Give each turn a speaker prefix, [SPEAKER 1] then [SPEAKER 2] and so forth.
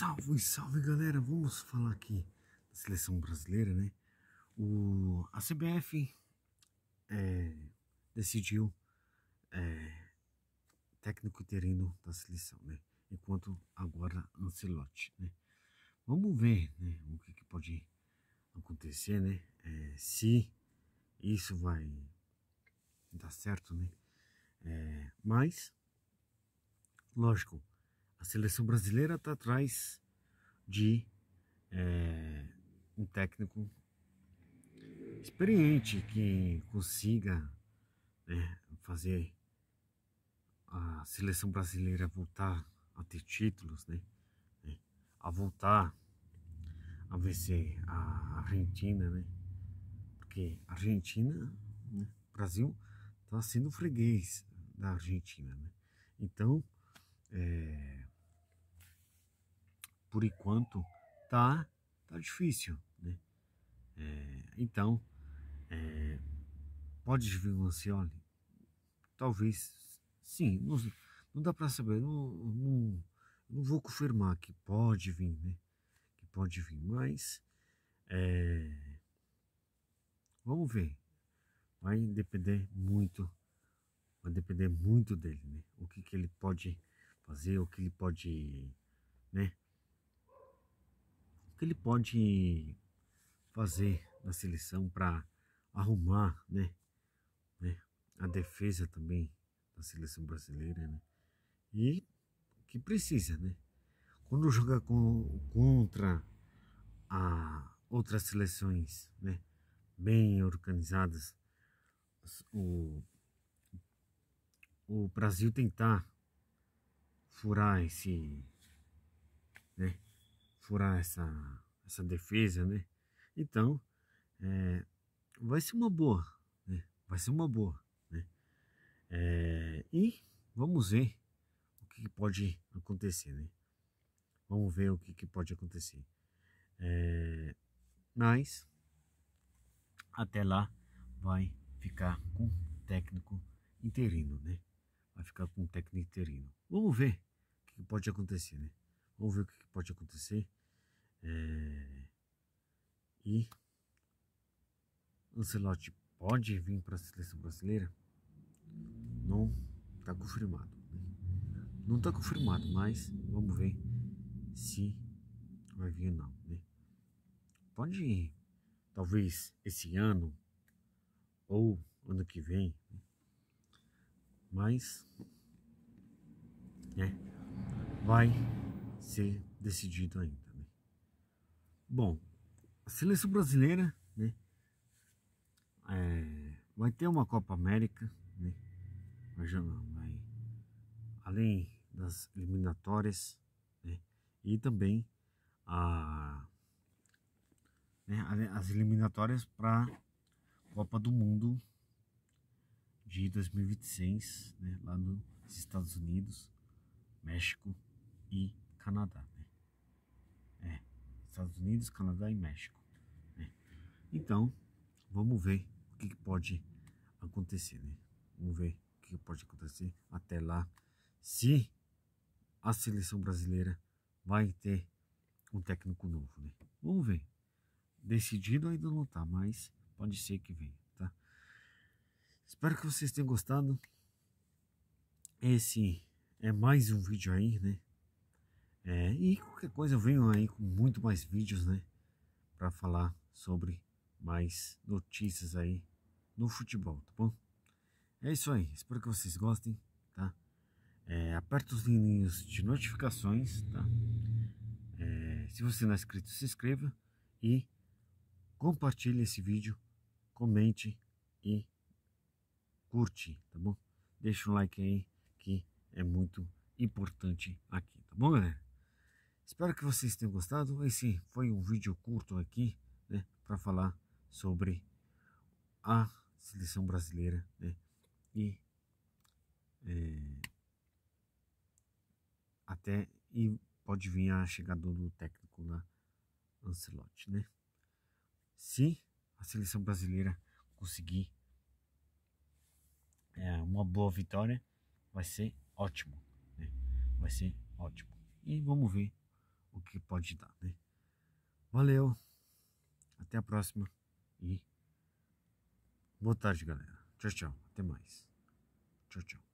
[SPEAKER 1] Salve, salve galera, vamos falar aqui da seleção brasileira, né? O, a CBF é, decidiu é, técnico interino da seleção, né? Enquanto agora Ancelotti, né? Vamos ver né, o que, que pode acontecer, né? É, se isso vai dar certo, né? É, mas, lógico, a seleção brasileira está atrás de é, um técnico experiente que consiga né, fazer a seleção brasileira voltar a ter títulos, né, né a voltar a vencer a Argentina, né, porque a Argentina, né, o Brasil está sendo freguês da Argentina, né, então é, por enquanto tá tá difícil, né? É, então é, pode vir um Ancioli? Talvez sim, não, não dá para saber, não, não, não vou confirmar que pode vir, né? Que pode vir, mas é, vamos ver. Vai depender muito, vai depender muito dele, né? O que, que ele pode fazer, o que ele pode, né? Que ele pode fazer na seleção para arrumar, né, né, a defesa também da seleção brasileira, né? E que precisa, né? Quando joga com, contra a outras seleções, né, bem organizadas, o, o Brasil tentar furar esse, né, furar essa, essa defesa, né? Então, é, vai ser uma boa, né? Vai ser uma boa, né? É, e vamos ver o que pode acontecer, né? Vamos ver o que, que pode acontecer. É, mas, até lá, vai ficar com técnico interino, né? Vai ficar com técnico interino. Vamos ver o que pode acontecer, né? Vamos ver o que pode acontecer. É... E Ancelotti pode vir para a seleção brasileira? Não está confirmado. Né? Não está confirmado, mas vamos ver se vai vir ou não. Né? Pode ir, talvez esse ano ou ano que vem, né? mas né, vai ser decidido ainda. Bom, a seleção brasileira, né? É, vai ter uma Copa América, né? Vai, além das eliminatórias, né? E também a, né, as eliminatórias para Copa do Mundo de 2026, né? Lá nos Estados Unidos, México e Canadá. Estados Unidos, Canadá e México. Né? Então, vamos ver o que, pode acontecer, né? Vamos ver o que, que pode acontecer até lá. Se a seleção brasileira vai ter um técnico novo, né? Vamos ver. Decidido ainda não tá, mas pode ser que venha, tá? Espero que vocês tenham gostado. Esse é mais um vídeo aí, né? É, e qualquer coisa eu venho aí com muito mais vídeos, né? Para falar sobre mais notícias aí no futebol, tá bom? É isso aí, espero que vocês gostem, tá? É, aperta os sininhos de notificações, tá? É, se você não é inscrito, se inscreva e compartilhe esse vídeo, comente e curte, tá bom? Deixa um like aí que é muito importante aqui, tá bom, galera? Espero que vocês tenham gostado. Esse foi um vídeo curto aqui, né, para falar sobre a seleção brasileira, né, e é, até e pode vir a chegada do técnico lá, Ancelotti, né? Se a seleção brasileira conseguir é, uma boa vitória, vai ser ótimo, né? Vai ser ótimo. E vamos ver o que pode dar, né? Valeu, até a próxima e boa tarde, galera. Tchau, tchau, até mais. Tchau, tchau.